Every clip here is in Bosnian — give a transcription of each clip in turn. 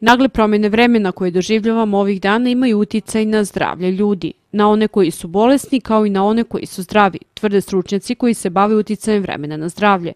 Nagle promjene vremena koje doživljavamo ovih dana imaju uticaj na zdravlje ljudi na one koji su bolesni kao i na one koji su zdravi, tvrde stručnjaci koji se bave uticajem vremena na zdravlje.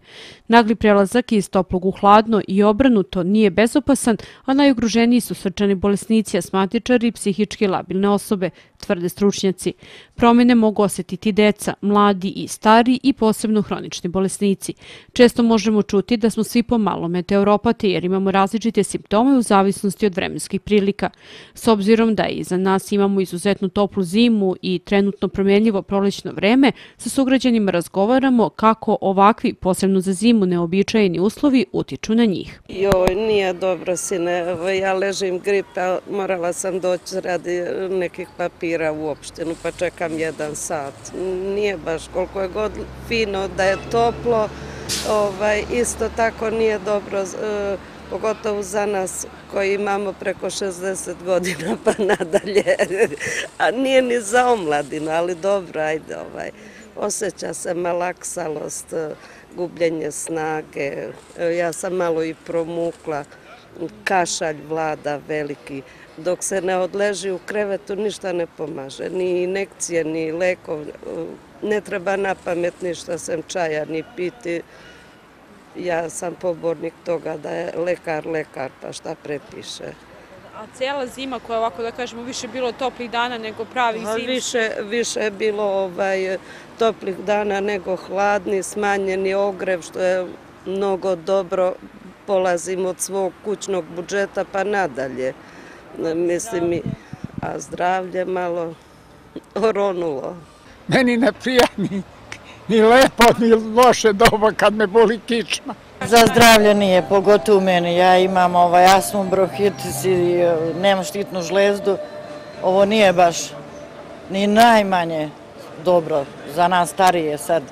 Nagli prelazak iz toplog u hladno i obrnuto nije bezopasan, a najugruženiji su srčani bolesnici, asmatičari i psihički labilne osobe, tvrde stručnjaci. Promjene mogu osjetiti deca, mladi i stari i posebno hronični bolesnici. Često možemo čuti da smo svi pomalo meteoropati jer imamo različite simptome u zavisnosti od vremenskih prilika. S obzirom da i za nas imamo izuzetno toplu zimu, zimu i trenutno promjenljivo prolećno vreme, sa sugrađanima razgovaramo kako ovakvi, posebno za zimu, neobičajeni uslovi utiču na njih. Joj, nije dobro, sine. Ja ležim gripa, morala sam doći radi nekih papira u opštinu, pa čekam jedan sat. Nije baš koliko je god fino da je toplo, ovaj, isto tako nije dobro e, pogotovo za nas koji imamo preko 60 godina pa nadalje. A nije ni za omladinu, ali dobro, ajde, ovaj. osjeća se malaksalost, gubljenje snage. Ja sam malo i promukla, kašalj vlada veliki. Dok se ne odleži u krevetu, ništa ne pomaže. Ni inekcije, ni lekov. Ne treba na pamet ništa sem čaja, ni piti ja sam pobornik toga da je lekar lekar, pa šta prepiše. A cijela zima koja ovako da kažemo više bilo toplih dana nego pravi zim? Više, više je bilo ovaj, toplih dana nego hladni, smanjeni ogrev što je mnogo dobro. Polazim od svog kućnog budžeta pa nadalje. Mislim, a zdravlje malo oronulo. Meni ne prijani ni lepo, ni loše doba kad me boli kičma. Za zdravlje nije, pogotovo u meni. Ja imam ovaj asmu, brohitis i e, nemam štitnu žlezdu. Ovo nije baš ni najmanje dobro za nas starije sad.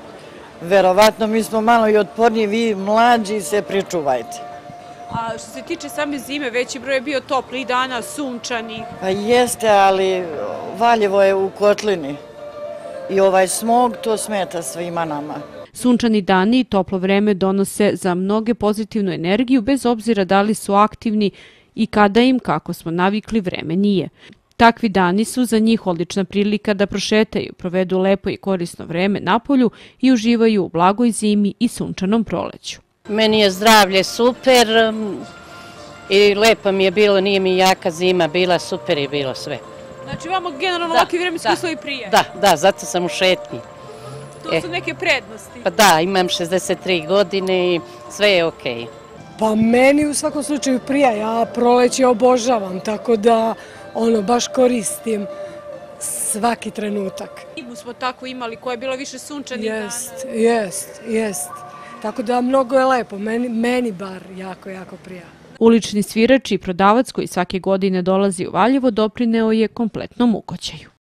Verovatno mi smo malo i otporniji, vi mlađi se pričuvajte. A što se tiče same zime, veći broj je bio topli dana, sunčani. Pa jeste, ali Valjevo je u kotlini i ovaj smog to smeta svima nama. Sunčani dani i toplo vreme donose za mnoge pozitivnu energiju bez obzira da li su aktivni i kada im, kako smo navikli, vreme nije. Takvi dani su za njih odlična prilika da prošetaju, provedu lepo i korisno vreme na polju i uživaju u blagoj zimi i sunčanom proleću. Meni je zdravlje super i lepo mi je bilo, nije mi jaka zima bila, super je bilo sve. Znači vamo generalno ovakvi vremenski uslovi prije? Da, da, zato sam u šetnji. To e. su neke prednosti? Pa da, imam 63 godine i sve je okej. Pa meni u svakom slučaju prija, ja proleće obožavam, tako da ono baš koristim svaki trenutak. Ibu smo tako imali koja je bila više sunčanih dana. Jest, jest, jest. Tako da mnogo je lepo, meni, meni bar jako, jako prija. Ulični svirač i prodavac koji svake godine dolazi u Valjevo doprineo je kompletnom ukoćaju.